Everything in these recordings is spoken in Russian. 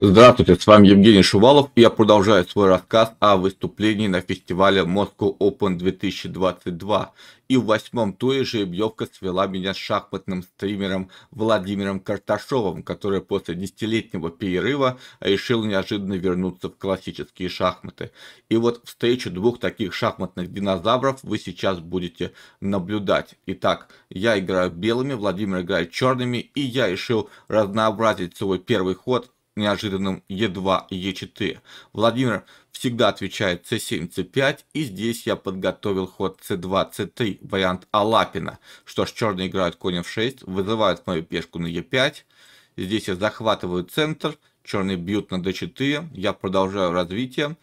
Здравствуйте, с вами Евгений Шувалов, и я продолжаю свой рассказ о выступлении на фестивале Moscow Open 2022. И в восьмом туре жеребьевка свела меня с шахматным стримером Владимиром Карташовым, который после десятилетнего перерыва решил неожиданно вернуться в классические шахматы. И вот встречу двух таких шахматных динозавров вы сейчас будете наблюдать. Итак, я играю белыми, Владимир играет черными, и я решил разнообразить свой первый ход неожиданным Е2 и Е4. Владимир всегда отвечает c7, c5, и здесь я подготовил ход c2, c3, вариант Алапина. Что ж, черные играют конь f6, вызывают мою пешку на e5. Здесь я захватываю центр, черные бьют на d4, я продолжаю развитие.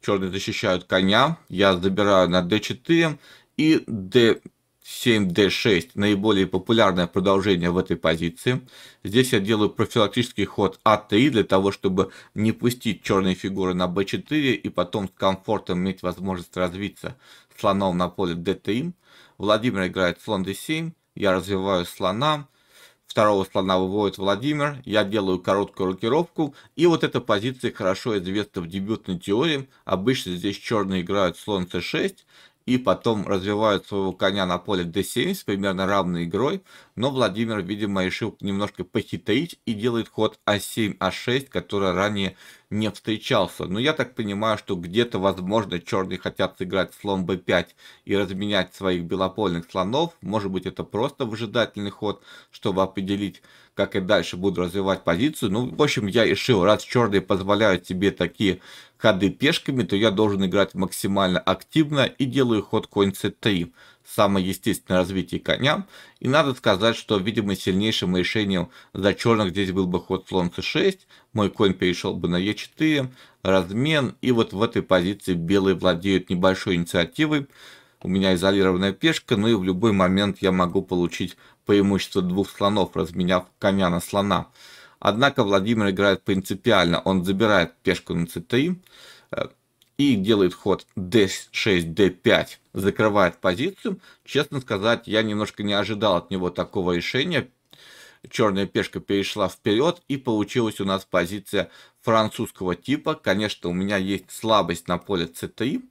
Черные защищают коня, я забираю на d4 и d 7d6 наиболее популярное продолжение в этой позиции. Здесь я делаю профилактический ход а3 для того, чтобы не пустить черные фигуры на b4 и потом с комфортом иметь возможность развиться слоном на поле d3. Владимир играет слон d7, я развиваю слона, второго слона выводит Владимир, я делаю короткую рокировку, и вот эта позиция хорошо известна в дебютной теории. Обычно здесь черные играют слон c6, и потом развивают своего коня на поле d7 с примерно равной игрой, но Владимир, видимо, решил немножко похитрить и делает ход а7, а6, который ранее не встречался. Но я так понимаю, что где-то, возможно, черные хотят сыграть слон b5 и разменять своих белопольных слонов. Может быть, это просто выжидательный ход, чтобы определить, как и дальше буду развивать позицию. Ну, в общем, я решил, раз черные позволяют себе такие ходы пешками, то я должен играть максимально активно и делаю ход конь c3 самое естественное развитие коня. И надо сказать, что, видимо, сильнейшим решением за черных здесь был бы ход слон c6, мой конь перешел бы на e4, размен, и вот в этой позиции белые владеют небольшой инициативой. У меня изолированная пешка, ну и в любой момент я могу получить преимущество двух слонов, разменяв коня на слона. Однако Владимир играет принципиально, он забирает пешку на c3, и делает ход d6, d5, закрывает позицию. Честно сказать, я немножко не ожидал от него такого решения. Черная пешка перешла вперед и получилась у нас позиция французского типа. Конечно, у меня есть слабость на поле c3,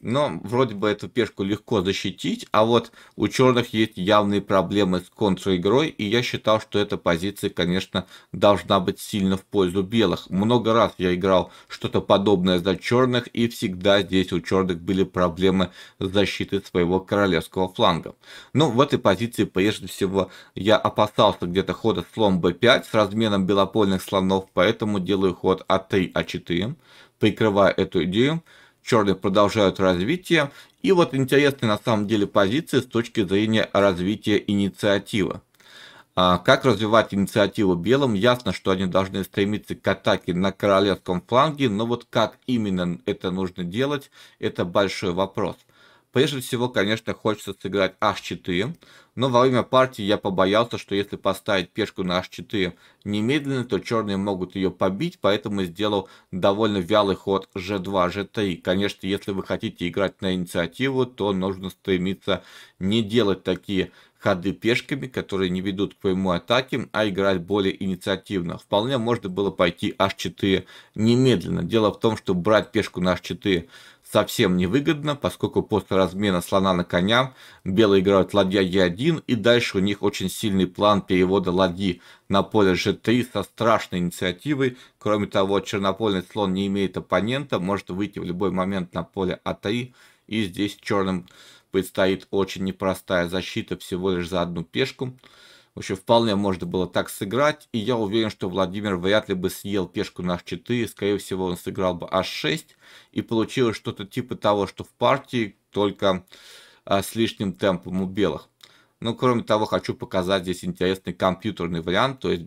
но вроде бы эту пешку легко защитить, а вот у черных есть явные проблемы с контр-игрой, и я считал, что эта позиция, конечно, должна быть сильно в пользу белых. Много раз я играл что-то подобное за черных, и всегда здесь у черных были проблемы с защитой своего королевского фланга. Но в этой позиции, прежде всего, я опасался где-то хода слон b5 с разменом белопольных слонов, поэтому делаю ход а3, а4, прикрывая эту идею черные продолжают развитие. И вот интересная на самом деле позиция с точки зрения развития инициативы. А, как развивать инициативу белым? Ясно, что они должны стремиться к атаке на королевском фланге, но вот как именно это нужно делать, это большой вопрос. Прежде всего, конечно, хочется сыграть h4, но во время партии я побоялся, что если поставить пешку на h4 немедленно, то черные могут ее побить, поэтому сделал довольно вялый ход g2, g3. Конечно, если вы хотите играть на инициативу, то нужно стремиться не делать такие ходы пешками, которые не ведут к прямой атаке, а играть более инициативно. Вполне можно было пойти h4 немедленно. Дело в том, что брать пешку на h4 совсем невыгодно, поскольку после размена слона на коня белые играют ладья e1, и дальше у них очень сильный план перевода ладьи на поле g3 со страшной инициативой. Кроме того, чернопольный слон не имеет оппонента, может выйти в любой момент на поле а3, и здесь черным предстоит очень непростая защита всего лишь за одну пешку. В общем, вполне можно было так сыграть, и я уверен, что Владимир вряд ли бы съел пешку на h4, скорее всего он сыграл бы h6, и получилось что-то типа того, что в партии, только а, с лишним темпом у белых. Ну, кроме того, хочу показать здесь интересный компьютерный вариант, то есть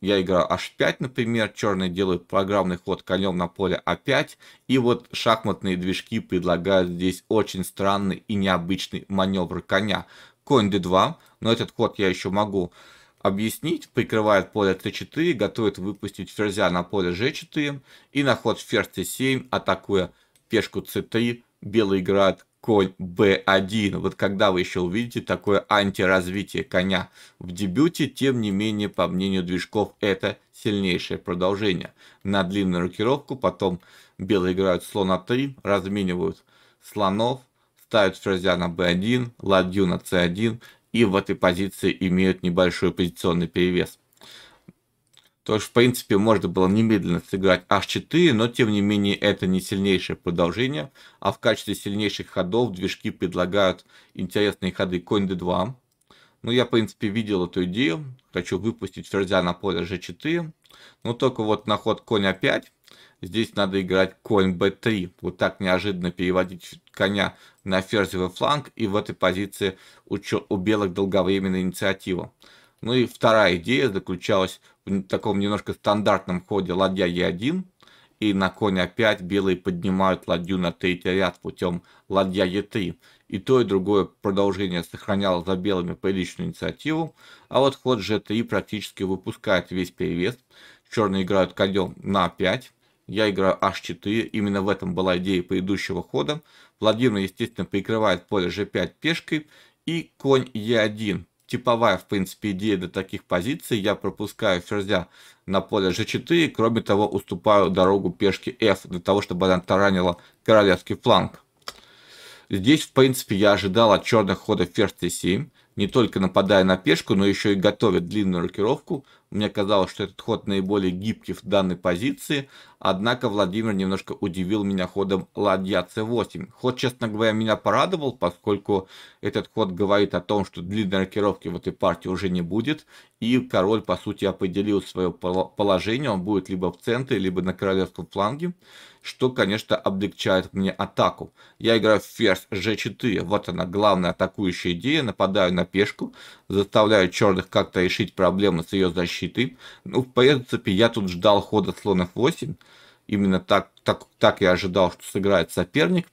я играю h5, например, черные делают программный ход конем на поле a5, и вот шахматные движки предлагают здесь очень странный и необычный маневр коня. Конь d2, но этот ход я еще могу объяснить, прикрывает поле c4, готовит выпустить ферзя на поле g4, и на ход ферзь c7, атакуя пешку c3, белый играет конь b1. Вот когда вы еще увидите такое антиразвитие коня в дебюте, тем не менее, по мнению движков, это сильнейшее продолжение. На длинную рокировку, потом белые играют слон А3, разменивают слонов, ставят ферзя на b1, ладью на c1 и в этой позиции имеют небольшой позиционный перевес. То есть, в принципе, можно было немедленно сыграть h4, но, тем не менее, это не сильнейшее продолжение, а в качестве сильнейших ходов движки предлагают интересные ходы конь d2. Ну, я, в принципе, видел эту идею, хочу выпустить ферзя на поле g4, но только вот на ход конь a5 Здесь надо играть конь b3. Вот так неожиданно переводить коня на ферзевый фланг. И в этой позиции у, у белых долговременная инициатива. Ну и вторая идея заключалась в таком немножко стандартном ходе ладья e1. И на конь a5 белые поднимают ладью на третий ряд путем ладья e3. И то и другое продолжение сохраняло за белыми приличную инициативу. А вот ход g3 практически выпускает весь перевес. Черные играют конем на 5 я играю h4, именно в этом была идея предыдущего хода. Владимир, естественно, прикрывает поле g5 пешкой и конь e1. Типовая, в принципе, идея для таких позиций. Я пропускаю ферзя на поле g4, кроме того, уступаю дорогу пешке f, для того, чтобы она таранила королевский фланг. Здесь, в принципе, я ожидал от черных хода ферзь c7 не только нападая на пешку, но еще и готовит длинную рокировку. Мне казалось, что этот ход наиболее гибкий в данной позиции, однако Владимир немножко удивил меня ходом ладья c8. Ход, честно говоря, меня порадовал, поскольку этот ход говорит о том, что длинной рокировки в этой партии уже не будет, и король, по сути, определил свое положение, он будет либо в центре, либо на королевском фланге что, конечно, облегчает мне атаку. Я играю в ферзь g4, вот она главная атакующая идея, нападаю на пешку, заставляю черных как-то решить проблемы с ее защитой. Ну, в принципе, я тут ждал хода слона f8, именно так, так, так я ожидал, что сыграет соперник.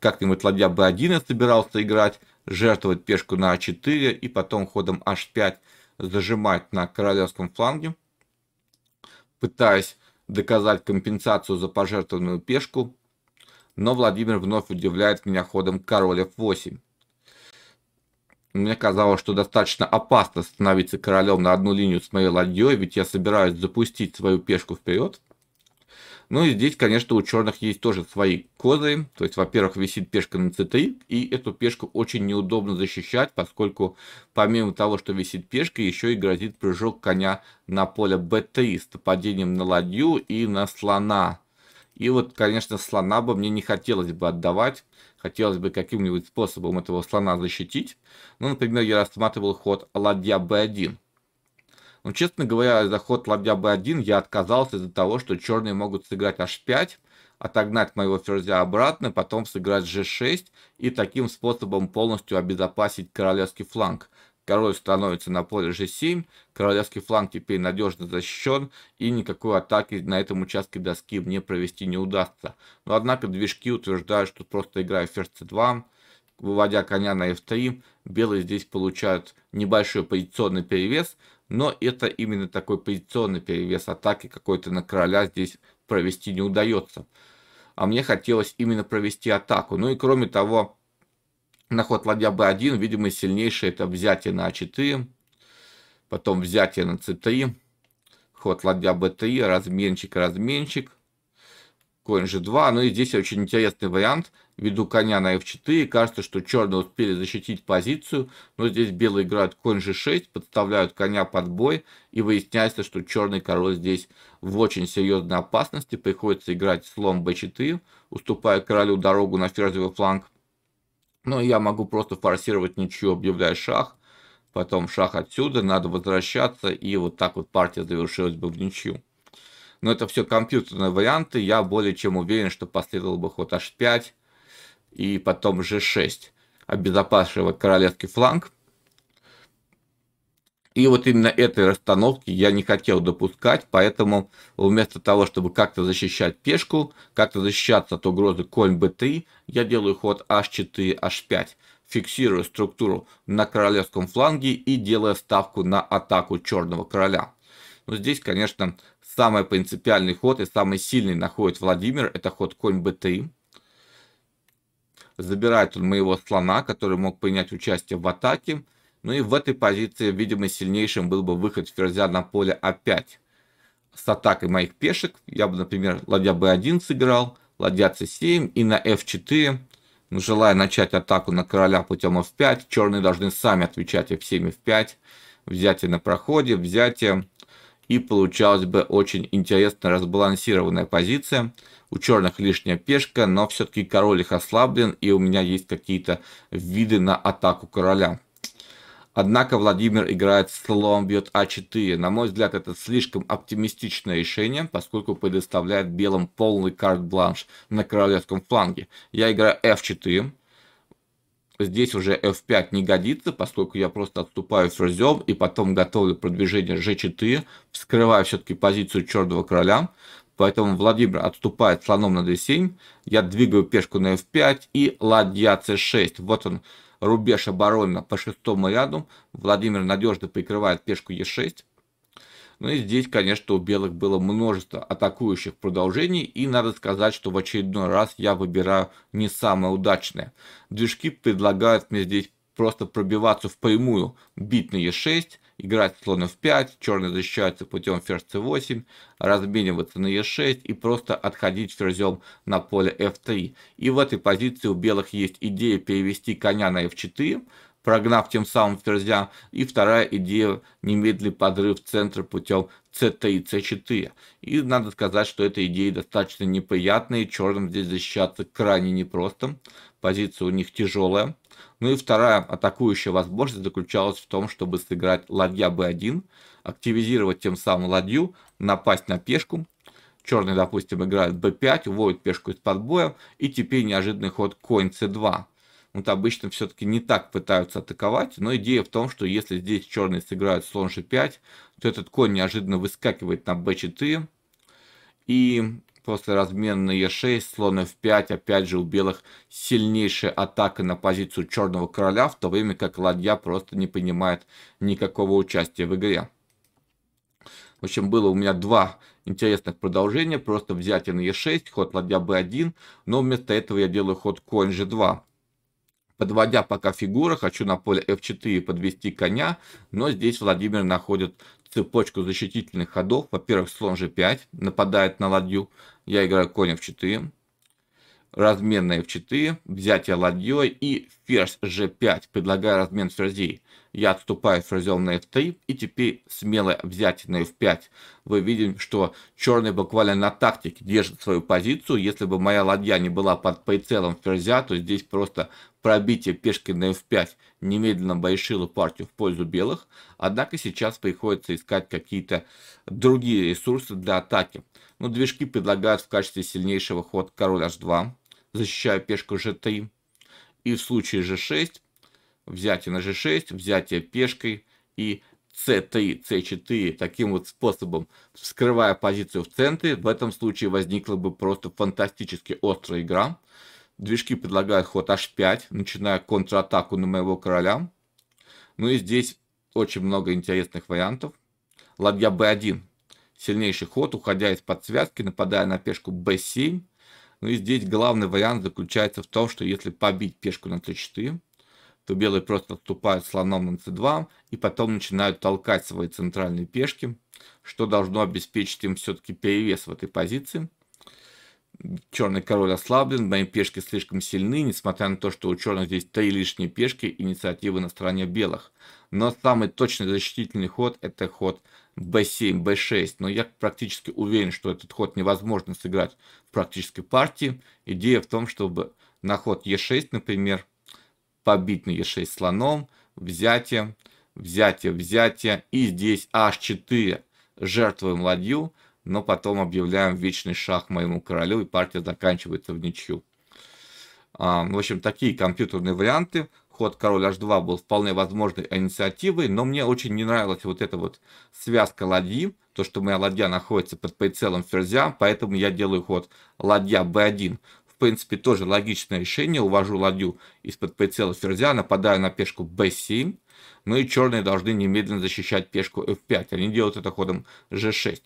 Как-нибудь ладья b1 я собирался играть, жертвовать пешку на a4 и потом ходом h5 зажимать на королевском фланге, пытаясь доказать компенсацию за пожертвованную пешку, но Владимир вновь удивляет меня ходом король f8. Мне казалось, что достаточно опасно становиться королем на одну линию с моей ладьей, ведь я собираюсь запустить свою пешку вперед. Ну и здесь, конечно, у черных есть тоже свои козы. То есть, во-первых, висит пешка на c3, и эту пешку очень неудобно защищать, поскольку помимо того, что висит пешка, еще и грозит прыжок коня на поле b3 с нападением на ладью и на слона. И вот, конечно, слона бы мне не хотелось бы отдавать. Хотелось бы каким-нибудь способом этого слона защитить. Ну, например, я рассматривал ход ладья b1. Но, честно говоря, за ход ладья b1 я отказался из-за того, что черные могут сыграть h5, отогнать моего ферзя обратно, потом сыграть g6 и таким способом полностью обезопасить королевский фланг. Король становится на поле g7, королевский фланг теперь надежно защищен, и никакой атаки на этом участке доски мне провести не удастся. Но однако движки утверждают, что просто играя ферзь c2, выводя коня на f3, белые здесь получают небольшой позиционный перевес, но это именно такой позиционный перевес атаки какой-то на короля здесь провести не удается. А мне хотелось именно провести атаку. Ну и кроме того, на ход ладья b1, видимо, сильнейшее это взятие на а4, потом взятие на c3, ход ладья b3, разменчик, разменчик, конь g2. Ну и здесь очень интересный вариант. Веду коня на f4. Кажется, что черные успели защитить позицию. Но здесь белые играют конь g6, подставляют коня под бой. И выясняется, что черный король здесь в очень серьезной опасности. Приходится играть слон b4, уступая королю дорогу на ферзевый фланг. Но я могу просто форсировать ничью, объявляя шах. Потом шах отсюда, надо возвращаться. И вот так вот партия завершилась бы в ничью но это все компьютерные варианты. Я более чем уверен, что последовал бы ход h5 и потом g6, обезопасивая королевский фланг. И вот именно этой расстановки я не хотел допускать, поэтому вместо того, чтобы как-то защищать пешку, как-то защищаться от угрозы конь b3, я делаю ход h4, h5, фиксирую структуру на королевском фланге и делаю ставку на атаку черного короля. Но здесь, конечно, самый принципиальный ход и самый сильный находит Владимир, это ход конь b3. Забирает он моего слона, который мог принять участие в атаке. Ну и в этой позиции, видимо, сильнейшим был бы выход ферзя на поле а5. с атакой моих пешек. Я бы, например, ладья b1 сыграл, ладья c7 и на f4, ну, желая начать атаку на короля путем f5, черные должны сами отвечать f7 f5, взятие на проходе, взятие, и получалась бы очень интересная разбалансированная позиция. У черных лишняя пешка, но все-таки король их ослаблен, и у меня есть какие-то виды на атаку короля. Однако Владимир играет слон бьет А4. На мой взгляд, это слишком оптимистичное решение, поскольку предоставляет белым полный карт-бланш на королевском фланге. Я играю F4. Здесь уже F5 не годится, поскольку я просто отступаю ферзем и потом готовлю продвижение G4, вскрываю все-таки позицию черного короля. Поэтому Владимир отступает слоном на D7, я двигаю пешку на F5 и ладья C6. Вот он рубеж обороны по шестому ряду. Владимир надежно прикрывает пешку Е6. Ну и здесь, конечно, у белых было множество атакующих продолжений, и надо сказать, что в очередной раз я выбираю не самое удачное. Движки предлагают мне здесь просто пробиваться в прямую, бить на Е6, играть слон f5, черный защищается путем ферзь c8, размениваться на e6 и просто отходить ферзем на поле f3. И в этой позиции у белых есть идея перевести коня на f4, прогнав тем самым ферзя. И вторая идея немедленный подрыв центра путем c3 и c4. И надо сказать, что эта идея достаточно неприятная, и черным здесь защищаться крайне непросто. Позиция у них тяжелая. Ну и вторая атакующая возможность заключалась в том, чтобы сыграть ладья b1, активизировать тем самым ладью, напасть на пешку. Черный, допустим, играет b5, уводит пешку из-под боя, и теперь неожиданный ход конь c2. Вот обычно все-таки не так пытаются атаковать, но идея в том, что если здесь черные сыграют слон g5, то этот конь неожиданно выскакивает на b4, и После размена на e6, слон f5, опять же у белых сильнейшая атака на позицию черного короля, в то время как ладья просто не принимает никакого участия в игре. В общем, было у меня два интересных продолжения. Просто взятие на e6, ход ладья b1, но вместо этого я делаю ход конь g2. Подводя пока фигура, хочу на поле f4 подвести коня, но здесь Владимир находит цепочку защитительных ходов. Во-первых, слон g5 нападает на ладью. Я играю конь f4. Размен на f4, взятие ладьей и ферзь g5. Предлагаю размен ферзей. Я отступаю ферзем на f3 и теперь смелое взятие на f5. Вы видите, что черный буквально на тактике держит свою позицию. Если бы моя ладья не была под прицелом ферзя, то здесь просто пробитие пешки на f5 немедленно бы решило партию в пользу белых. Однако сейчас приходится искать какие-то другие ресурсы для атаки. Ну, движки предлагают в качестве сильнейшего ход король h2, защищая пешку g3. И в случае g6, взятие на g6, взятие пешкой и c3, c4 таким вот способом, вскрывая позицию в центре, в этом случае возникла бы просто фантастически острая игра. Движки предлагают ход h5, начиная контратаку на моего короля. Ну и здесь очень много интересных вариантов. Ладья b1. Сильнейший ход, уходя из-под связки, нападая на пешку b7. Ну и здесь главный вариант заключается в том, что если побить пешку на c4, то белые просто отступают слоном на c2 и потом начинают толкать свои центральные пешки, что должно обеспечить им все-таки перевес в этой позиции. Черный король ослаблен, мои пешки слишком сильны, несмотря на то, что у черных здесь три лишние пешки, инициативы на стороне белых. Но самый точный защитительный ход это ход b7, b6. Но я практически уверен, что этот ход невозможно сыграть в практической партии. Идея в том, чтобы на ход e6, например, побить на e6 слоном, взятие, взятие, взятие. И здесь h4 жертвуем ладью но потом объявляем вечный шах моему королю, и партия заканчивается в ничью. А, в общем, такие компьютерные варианты. Ход король h2 был вполне возможной инициативой, но мне очень не нравилась вот эта вот связка ладьи, то, что моя ладья находится под прицелом ферзя, поэтому я делаю ход ладья b1. Принципе, тоже логичное решение. Увожу ладью из-под прицела ферзя, нападаю на пешку b7. Ну и черные должны немедленно защищать пешку f5. Они делают это ходом g6.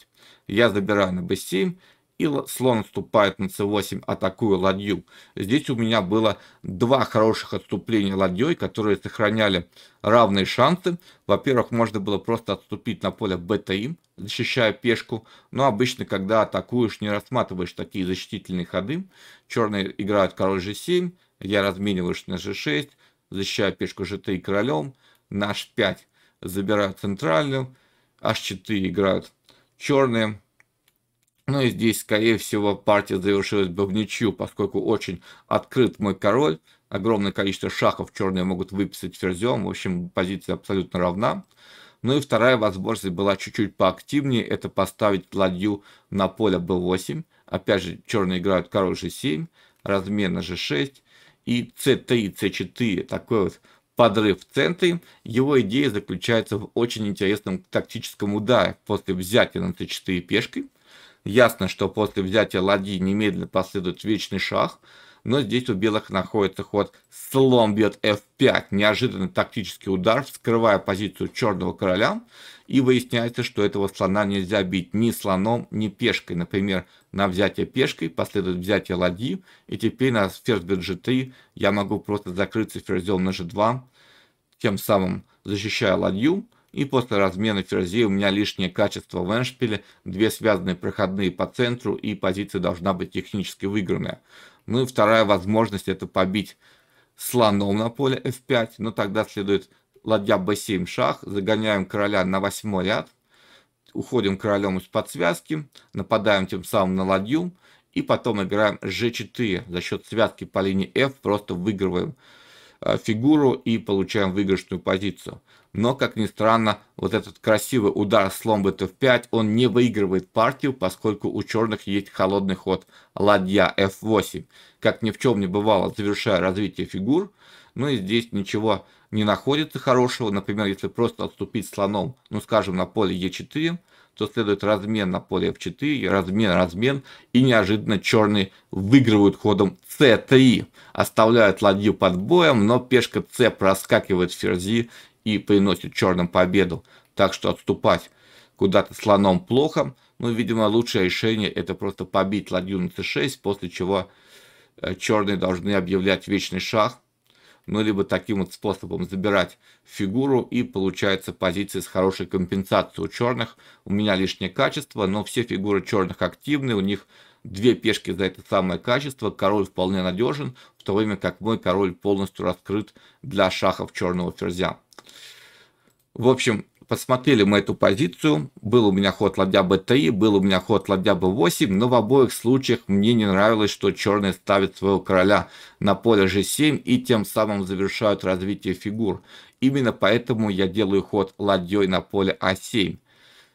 Я забираю на b7. И слон отступает на c8, атакуя ладью. Здесь у меня было два хороших отступления ладьей, которые сохраняли равные шансы. Во-первых, можно было просто отступить на поле bta, защищая пешку, но обычно, когда атакуешь, не рассматриваешь такие защитительные ходы. Черные играют король g7, я размениваюсь на g6, защищаю пешку gt королем, на h5 забираю центральную, h4 играют черные, ну и здесь, скорее всего, партия завершилась бы в ничью, поскольку очень открыт мой король. Огромное количество шахов черные могут выписать ферзем. В общем, позиция абсолютно равна. Ну и вторая возможность была чуть-чуть поактивнее. Это поставить ладью на поле b8. Опять же, черные играют король g7, размен на g6. И c3, c4, такой вот подрыв в центре. Его идея заключается в очень интересном тактическом ударе после взятия на c4 пешкой. Ясно, что после взятия ладьи немедленно последует вечный шах, но здесь у белых находится ход. Слон бьет f5, неожиданный тактический удар, вскрывая позицию черного короля, и выясняется, что этого слона нельзя бить ни слоном, ни пешкой. Например, на взятие пешкой последует взятие ладьи, и теперь на ферзь бьет g3 я могу просто закрыться ферзем на g2, тем самым защищая ладью, и после размена ферзей у меня лишнее качество в эншпиле, две связанные проходные по центру, и позиция должна быть технически выигранная. Ну и вторая возможность это побить слоном на поле f5, но тогда следует ладья b7 шах, загоняем короля на восьмой ряд, уходим королем из подсвязки, нападаем тем самым на ладью, и потом играем g4 за счет связки по линии f, просто выигрываем э, фигуру и получаем выигрышную позицию. Но, как ни странно, вот этот красивый удар слон bf5, он не выигрывает партию, поскольку у черных есть холодный ход ладья f8. Как ни в чем не бывало, завершая развитие фигур. Ну и здесь ничего не находится хорошего. Например, если просто отступить слоном, ну скажем, на поле e4, то следует размен на поле f4, размен, размен, и неожиданно черные выигрывают ходом c3, оставляют ладью под боем, но пешка c проскакивает в ферзи и приносит черным победу. Так что отступать куда-то слоном плохо. Ну, видимо, лучшее решение это просто побить ладью на c6, после чего э, черные должны объявлять вечный шах. Ну, либо таким вот способом забирать фигуру и получается позиция с хорошей компенсацией у черных. У меня лишнее качество, но все фигуры черных активны, у них две пешки за это самое качество. Король вполне надежен, в то время как мой король полностью раскрыт для шахов черного ферзя. В общем, посмотрели мы эту позицию. Был у меня ход ладья b3, был у меня ход ладья b8, но в обоих случаях мне не нравилось, что черные ставят своего короля на поле g7 и тем самым завершают развитие фигур. Именно поэтому я делаю ход ладьей на поле а7.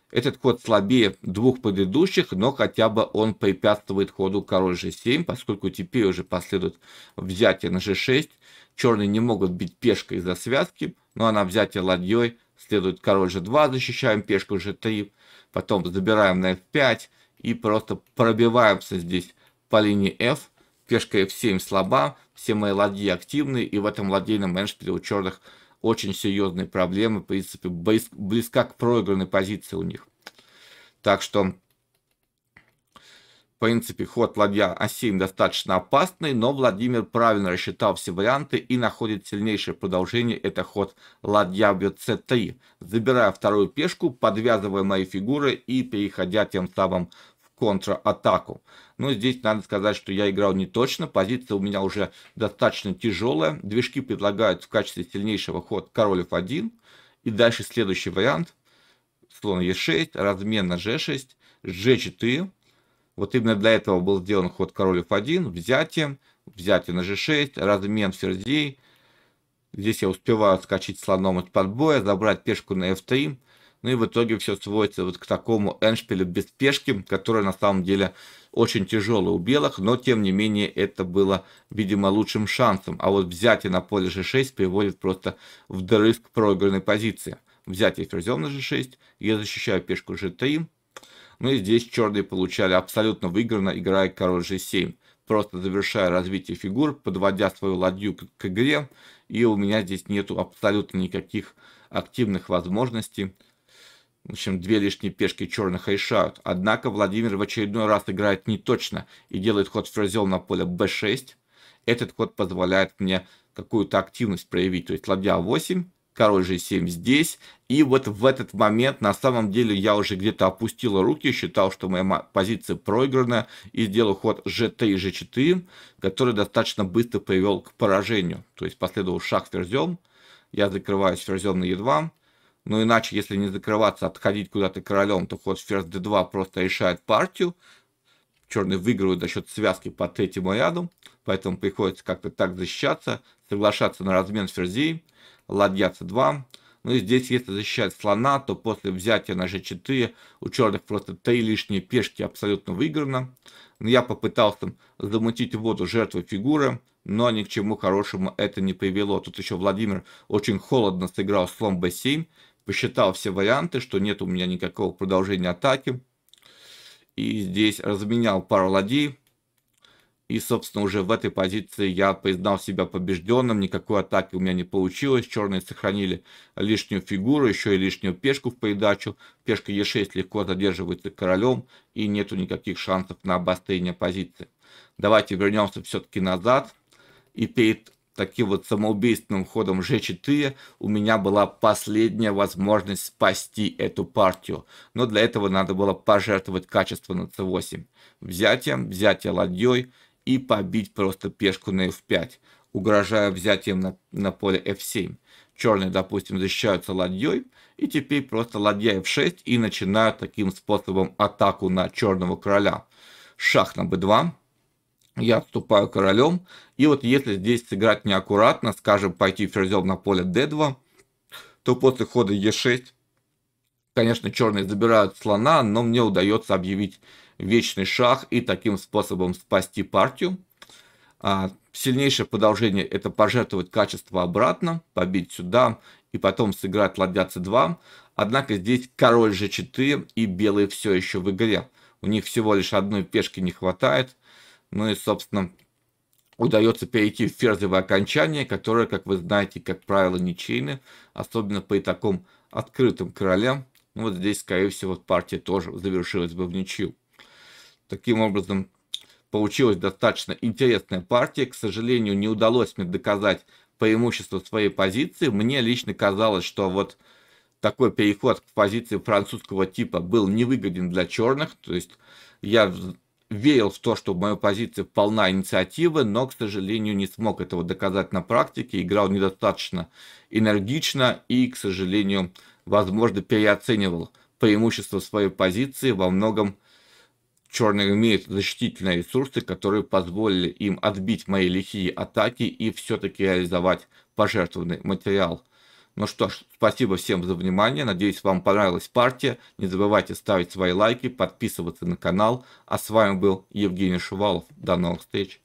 Этот ход слабее двух предыдущих, но хотя бы он препятствует ходу король g7, поскольку теперь уже последует взятие на g6. Черные не могут бить пешкой из-за связки, но на взятие ладьей следует король g2, защищаем пешку g3, потом забираем на f5 и просто пробиваемся здесь по линии f. Пешка f7 слаба, все мои ладьи активны, и в этом ладейном эншпиле у черных очень серьезные проблемы, в принципе, близка к проигранной позиции у них. Так что в принципе, ход ладья А7 достаточно опасный, но Владимир правильно рассчитал все варианты и находит сильнейшее продолжение. Это ход ладья бьет С3, забирая вторую пешку, подвязывая мои фигуры и переходя тем самым в контратаку. Но здесь надо сказать, что я играл не точно. Позиция у меня уже достаточно тяжелая. Движки предлагают в качестве сильнейшего ход король F1. И дальше следующий вариант. Слон Е6, размен на G6, G4 вот именно для этого был сделан ход король f1, взятие, взятие на g6, размен ферзей. Здесь я успеваю отскочить слоном от подбоя, забрать пешку на f3. Ну и в итоге все сводится вот к такому эншпилю без пешки, который на самом деле очень тяжелый у белых, но тем не менее это было, видимо, лучшим шансом. А вот взятие на поле g6 приводит просто в дрызг проигранной позиции. Взятие ферзем на g6, я защищаю пешку g3, ну и здесь черные получали абсолютно выигранно, играя король g7. Просто завершая развитие фигур, подводя свою ладью к, к игре. И у меня здесь нету абсолютно никаких активных возможностей. В общем, две лишние пешки черных решают. Однако Владимир в очередной раз играет неточно и делает ход ферзем на поле b6. Этот ход позволяет мне какую-то активность проявить. То есть ладья 8, король g7 здесь. И вот в этот момент на самом деле я уже где-то опустила руки, считал, что моя позиция проиграна. И сделал ход g3 и g4, который достаточно быстро привел к поражению. То есть последовал шаг ферзем. Я закрываюсь ферзем на e2. Но иначе, если не закрываться, отходить куда-то королем, то ход ферзь d2 просто решает партию. Черные выигрывают за счет связки по третьему ряду, поэтому приходится как-то так защищаться, соглашаться на размен ферзей, ладья c2. Ну и здесь, если защищать слона, то после взятия на g4 у черных просто три лишние пешки абсолютно выиграно. Но я попытался замутить воду жертвой фигуры, но ни к чему хорошему это не привело. Тут еще Владимир очень холодно сыграл слон b7, посчитал все варианты, что нет у меня никакого продолжения атаки. И здесь разменял пару ладей. И, собственно, уже в этой позиции я признал себя побежденным. Никакой атаки у меня не получилось. Черные сохранили лишнюю фигуру, еще и лишнюю пешку в придачу. Пешка Е6 легко задерживается королем. И нету никаких шансов на обострение позиции. Давайте вернемся все-таки назад. И перед таким вот самоубийственным ходом G4 у меня была последняя возможность спасти эту партию. Но для этого надо было пожертвовать качество на C8. Взятием, взятие ладьей и побить просто пешку на F5, угрожая взятием на, на поле F7. Черные, допустим, защищаются ладьей, и теперь просто ладья F6 и начинают таким способом атаку на черного короля. Шах на B2 я отступаю королем. И вот если здесь сыграть неаккуратно, скажем, пойти ферзем на поле d2, то после хода e6, конечно, черные забирают слона, но мне удается объявить вечный шах и таким способом спасти партию. А сильнейшее продолжение это пожертвовать качество обратно, побить сюда и потом сыграть ладья c2. Однако здесь король g4 и белые все еще в игре. У них всего лишь одной пешки не хватает. Ну и, собственно, удается перейти в ферзевое окончание, которое, как вы знаете, как правило, ничейны, особенно при таком открытом короле. Ну вот здесь, скорее всего, партия тоже завершилась бы в ничью. Таким образом, получилась достаточно интересная партия. К сожалению, не удалось мне доказать преимущество своей позиции. Мне лично казалось, что вот такой переход к позиции французского типа был невыгоден для черных. То есть я верил в то, что в моей позиции полна инициативы, но, к сожалению, не смог этого доказать на практике, играл недостаточно энергично и, к сожалению, возможно, переоценивал преимущество своей позиции. Во многом черные имеют защитительные ресурсы, которые позволили им отбить мои лихие атаки и все-таки реализовать пожертвованный материал. Ну что ж, спасибо всем за внимание. Надеюсь, вам понравилась партия. Не забывайте ставить свои лайки, подписываться на канал. А с вами был Евгений Шувалов. До новых встреч.